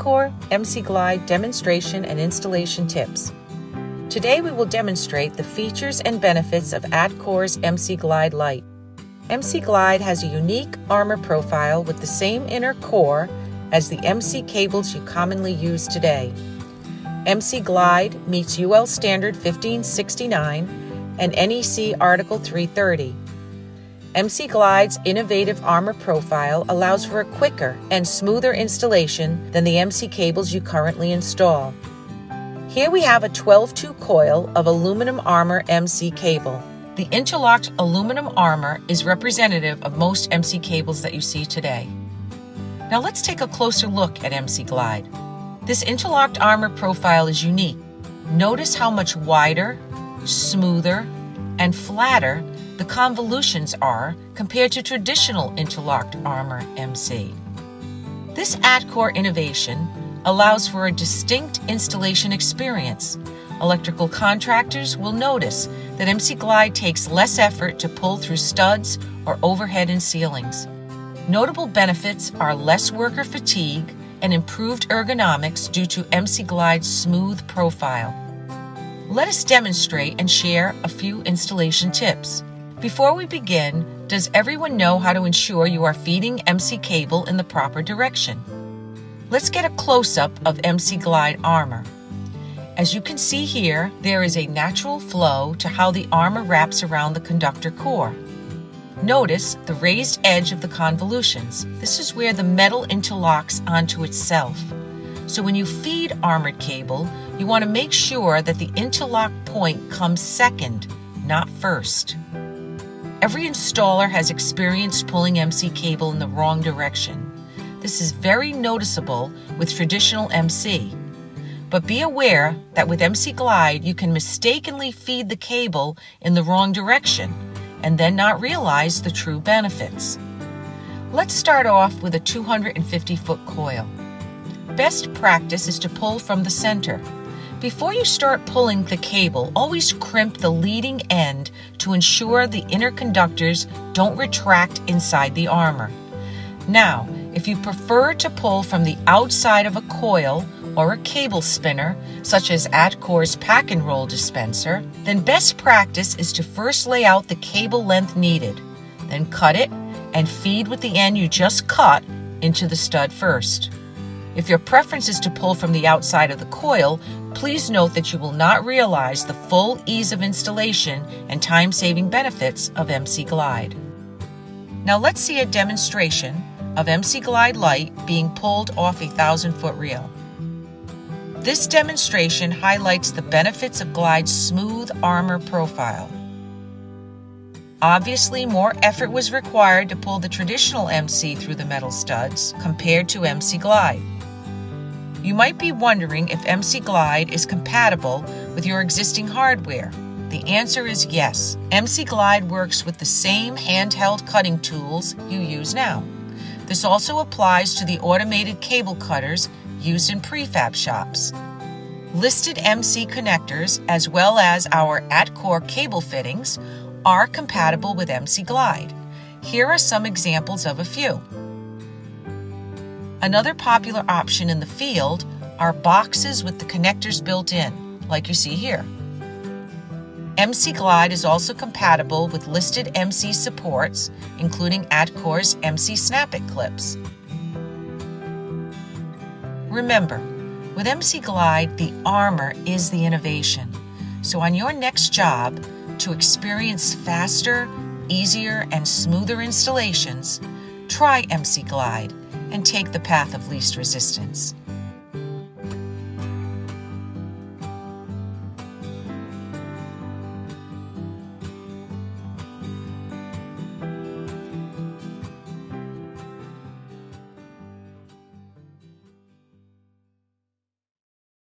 Atkore MC Glide demonstration and installation tips. Today we will demonstrate the features and benefits of Atkore's MC Glide Lite. MC Glide has a unique armor profile with the same inner core as the MC cables you commonly use today. MC Glide meets UL Standard 1569 and NEC Article 330. MC Glide's innovative armor profile allows for a quicker and smoother installation than the MC cables you currently install. Here we have a 12-2 coil of aluminum armor MC cable. The interlocked aluminum armor is representative of most MC cables that you see today. Now let's take a closer look at MC Glide. This interlocked armor profile is unique. Notice how much wider, smoother, and flatter the convolutions are compared to traditional interlocked armor MC. This Atkore innovation allows for a distinct installation experience. Electrical contractors will notice that MC Glide takes less effort to pull through studs or overhead and ceilings. Notable benefits are less worker fatigue and improved ergonomics due to MC Glide's smooth profile. Let us demonstrate and share a few installation tips. Before we begin, does everyone know how to ensure you are feeding MC cable in the proper direction? Let's get a close-up of MC Glide armor. As you can see here, there is a natural flow to how the armor wraps around the conductor core. Notice the raised edge of the convolutions. This is where the metal interlocks onto itself. So when you feed armored cable, you want to make sure that the interlock point comes second, not first. Every installer has experienced pulling MC cable in the wrong direction. This is very noticeable with traditional MC. But be aware that with MC Glide, you can mistakenly feed the cable in the wrong direction and then not realize the true benefits. Let's start off with a 250 foot coil. Best practice is to pull from the center. Before you start pulling the cable, always crimp the leading end to ensure the inner conductors don't retract inside the armor. Now, if you prefer to pull from the outside of a coil or a cable spinner, such as Atkore's pack and roll dispenser, then best practice is to first lay out the cable length needed, then cut it and feed with the end you just cut into the stud first. If your preference is to pull from the outside of the coil, please note that you will not realize the full ease of installation and time-saving benefits of MC Glide. Now let's see a demonstration of MC Glide Lite being pulled off a 1,000-foot reel. This demonstration highlights the benefits of Glide's smooth armor profile. Obviously, more effort was required to pull the traditional MC through the metal studs compared to MC Glide. You might be wondering if MC Glide is compatible with your existing hardware. The answer is yes. MC Glide works with the same handheld cutting tools you use now. This also applies to the automated cable cutters used in prefab shops. Listed MC connectors, as well as our Atkore cable fittings, are compatible with MC Glide. Here are some examples of a few. Another popular option in the field are boxes with the connectors built in, like you see here. MC Glide is also compatible with listed MC supports, including Atkore's MC Snap-it clips. Remember, with MC Glide, the armor is the innovation. So on your next job, to experience faster, easier, and smoother installations, try MC Glide and take the path of least resistance.